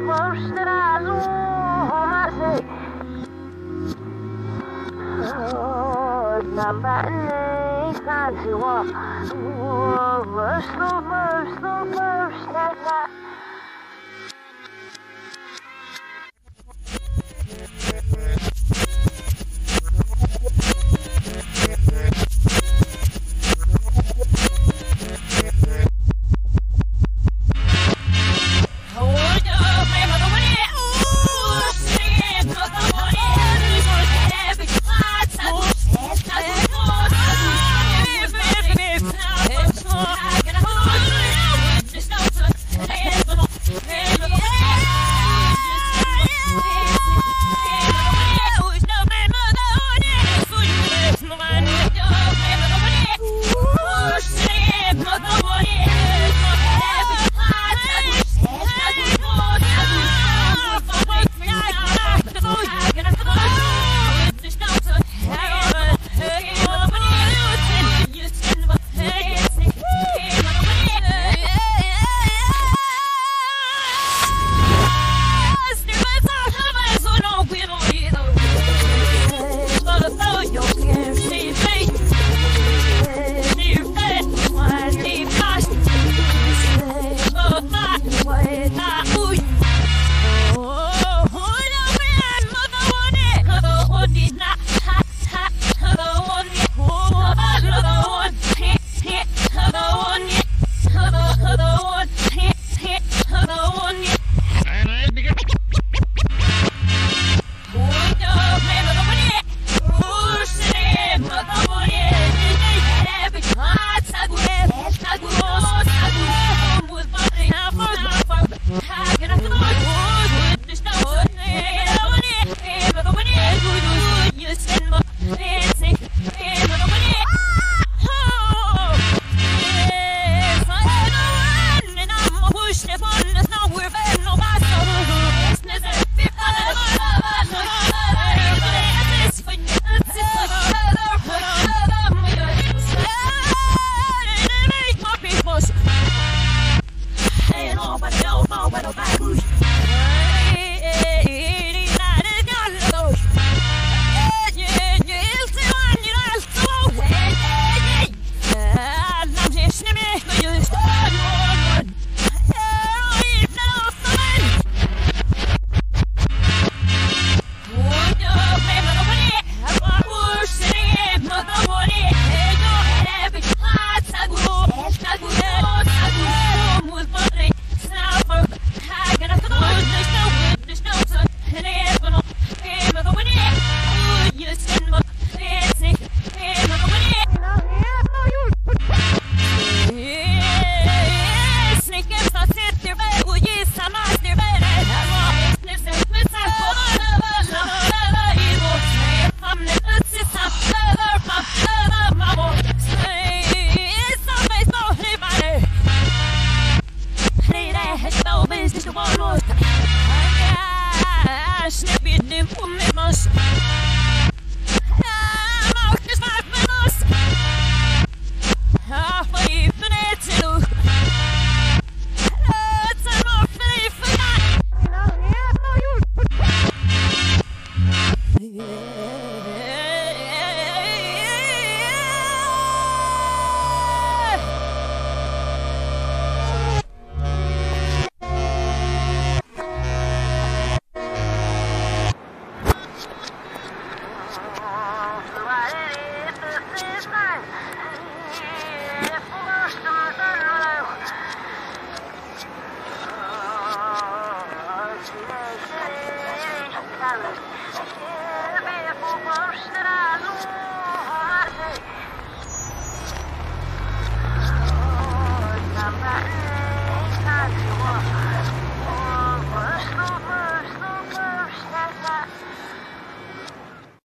worse than I know myself. Oh, nobody can't see what. Oh, worse, oh, worse, oh, worse than I. I've